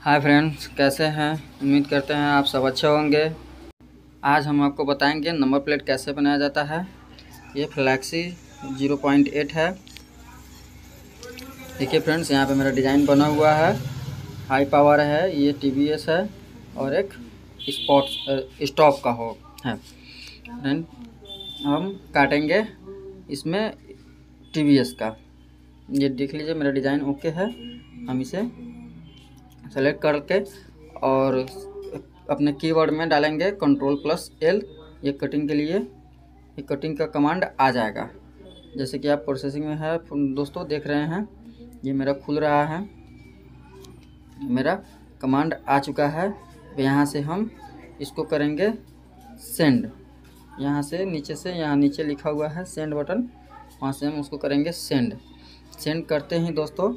Hi friends, कैसे हैं? उम्मीद करते हैं आप सब अच्छे होंगे। आज हम आपको बताएँगे नंबर प्लेट कैसे बनाया जाता है। ये फ्लैक्सी 0.8 है। देखिए फ्रेंड्स, यहाँ पे मेरा डिज़ाइन बना हुआ है। हाई पावर है, ये टीवीएस है, और एक स्पॉट स्टॉप का हो, है। फ्रेंड हम काटेंगे इसमें टीवीएस का। ये देख लीजिए, मेरा डिज़ाइन ओके है। हम इसे सेलेक्ट करके और अपने कीवर्ड में डालेंगे कंट्रोल प्लस एल ये कटिंग के लिए, ये कटिंग का कमांड आ जाएगा। जैसे कि आप प्रोसेसिंग में है दोस्तों देख रहे हैं, ये मेरा खुल रहा है। मेरा कमांड आ चुका है। यहाँ से हम इसको करेंगे सेंड यहाँ से नीचे से, यहाँ नीचे लिखा हुआ है सेंड बटन वहाँ से हम उसको करेंगे सेंड सेंड करते ही दोस्तों।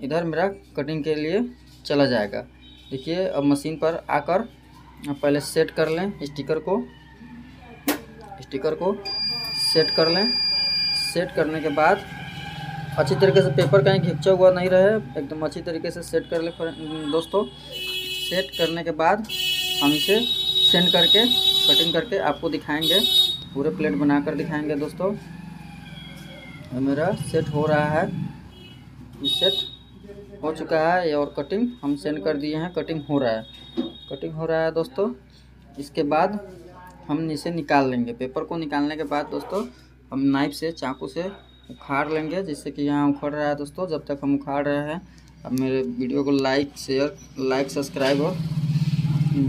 इधर मेरा कटिंग के लिए चला जाएगा। देखिए, अब मशीन पर आकर पहले सेट कर लें स्टिकर को। स्टिकर को सेट कर लें। सेट करने के बाद अच्छी तरीके से पेपर कहीं खिंचा हुआ नहीं रहे, एकदम अच्छी तरीके से सेट कर ले दोस्तों। सेट करने के बाद हम इसे सेंड करके, कटिंग करके आपको दिखाएँगे। पूरे प्लेट बनाकर दिखाएँगे दोस्तों। मेरा सेट हो रहा है। सेट हो चुका है और कटिंग हम सेंड कर दिए हैं कटिंग हो रहा है। कटिंग हो रहा है दोस्तों। इसके बाद हम इसे निकाल लेंगे। पेपर को निकालने के बाद दोस्तों, हम नाइफ से, चाकू से उखाड़ लेंगे, जिससे कि यहाँ उखड़ रहा है दोस्तों। जब तक हम उखाड़ रहे हैं, अब मेरे वीडियो को लाइक शेयर लाइक सब्सक्राइब और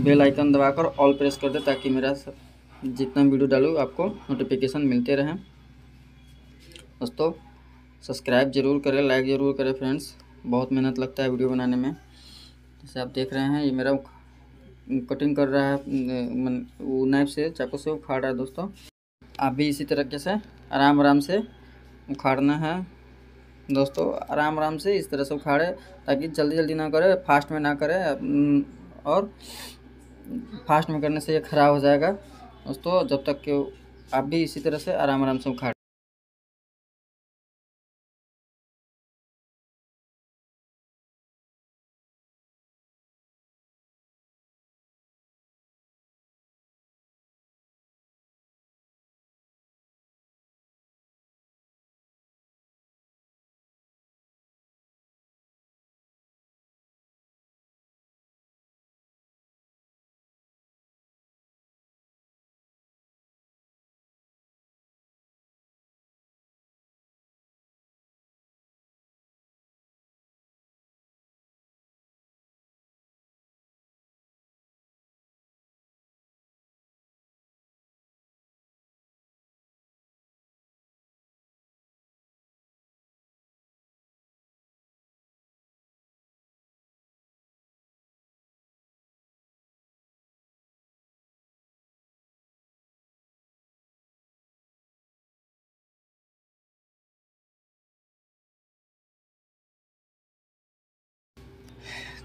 बेल आइकन दबाकर ऑल प्रेस कर दे, ताकि मेरा जितना वीडियो डालूँ, आपको नोटिफिकेशन मिलते रहें। दोस्तों सब्सक्राइब ज़रूर करें लाइक ज़रूर करें फ्रेंड्स बहुत मेहनत लगता है वीडियो बनाने में। जैसे आप देख रहे हैं, ये मेरा कटिंग कर रहा है वो नाइफ से, चाकू से उखाड़ रहा है दोस्तों। आप भी इसी तरीके से आराम आराम से उखाड़ना है। दोस्तों, आराम आराम से इस तरह से उखाड़े, ताकि जल्दी जल्दी ना करे, फास्ट में ना करे और फास्ट में करने से ये ख़राब हो जाएगा। दोस्तों, जब तक कि आप भी इसी तरह से आराम आराम से उखाड़।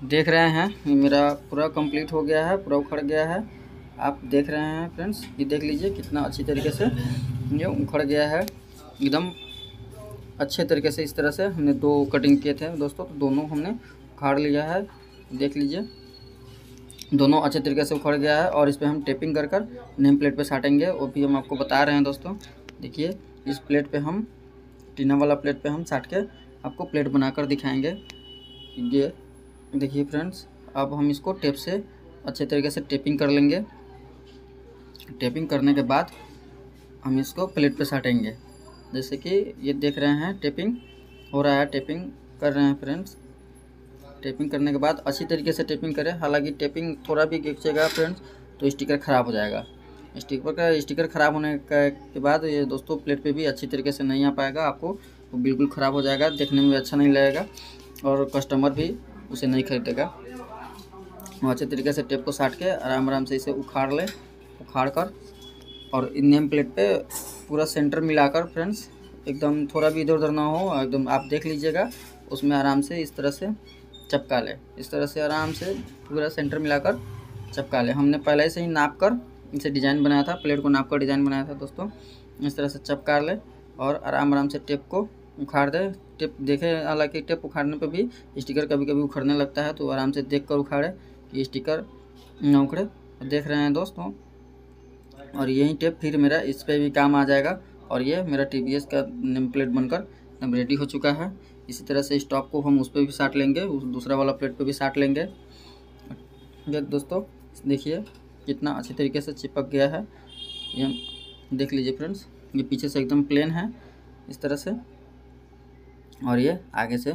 देख रहे हैं मेरा पूरा कंप्लीट हो गया है, पूरा उखड़ गया है। आप देख रहे हैं फ्रेंड्स ये देख लीजिए कितना अच्छी तरीके से ये उखड़ गया है। एकदम अच्छे तरीके से इस तरह से हमने दो कटिंग किए थे दोस्तों तो दोनों हमने उखाड़ लिया है। देख लीजिए, दोनों अच्छे तरीके से उखड़ गया है और इस पर हम टेपिंग कर कर नेम प्लेट पर साटेंगे, वो भी हम आपको बता रहे हैं दोस्तों। देखिए, इस प्लेट पे हम, टीना वाला प्लेट पे हम साट के आपको प्लेट बनाकर दिखाएँगे। ये देखिए फ्रेंड्स, अब हम इसको टेप से अच्छे तरीके से टेपिंग कर लेंगे। टेपिंग करने के बाद हम इसको प्लेट पे साटेंगे। जैसे कि ये देख रहे हैं, टेपिंग हो रहा है, टेपिंग कर रहे हैं फ्रेंड्स। टेपिंग करने के बाद अच्छी तरीके से टेपिंग करें। हालाँकि टेपिंग थोड़ा भी खींचेगा फ्रेंड्स तो स्टिकर ख़राब हो जाएगा। स्टिकर का, स्टिकर ख़राब होने के बाद ये दोस्तों प्लेट पे भी अच्छी तरीके से नहीं आ पाएगा, आपको वो बिल्कुल ख़राब हो जाएगा, देखने में अच्छा नहीं लगेगा। और कस्टमर भी उसे नहीं खरीदेगा। अच्छे तरीके से टेप को साट के आराम आराम से इसे उखाड़ ले, उखाड़ कर, और नेम प्लेट पे पूरा सेंटर मिलाकर फ्रेंड्स एकदम थोड़ा भी इधर उधर ना हो, एकदम आप देख लीजिएगा, उसमें आराम से इस तरह से चपका ले। इस तरह से आराम से पूरा सेंटर मिलाकर चपका ले। हमने पहले से ही नाप कर इसे डिज़ाइन बनाया था प्लेट को नाप कर डिज़ाइन बनाया था, दोस्तों। इस तरह से चपका ले और आराम आराम से टेप को उखाड़ दे, टेप देखे, हालाँकि टेप उखाड़ने पे भी स्टिकर कभी कभी उखड़ने लगता है तो आराम से देख कर उखाड़े कि स्टिकर न उखड़े। देख रहे हैं दोस्तों, और यही टेप फिर मेरा इस पर भी काम आ जाएगा, और ये मेरा टी का नेम प्लेट बनकर एकदम रेडी हो चुका है। इसी तरह से स्टॉप को हम उस पर भी साट लेंगे, उस दूसरा वाला प्लेट पर भी साट लेंगे। दोस्तों, देखिए, कितना अच्छे तरीके से चिपक गया है। ये देख लीजिए फ्रेंड्स, ये पीछे से एकदम प्लेन है, इस तरह से। और ये आगे से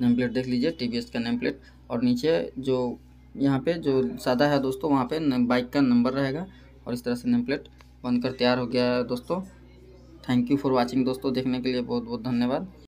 नेम प्लेट देख लीजिए टीवीएस का नेम प्लेट और नीचे जो यहाँ पे जो सादा है दोस्तों, वहाँ पे बाइक का नंबर रहेगा। और इस तरह से नेम प्लेट बनकर तैयार हो गया है दोस्तों। थैंक यू फॉर वाचिंग दोस्तों, देखने के लिए बहुत बहुत धन्यवाद।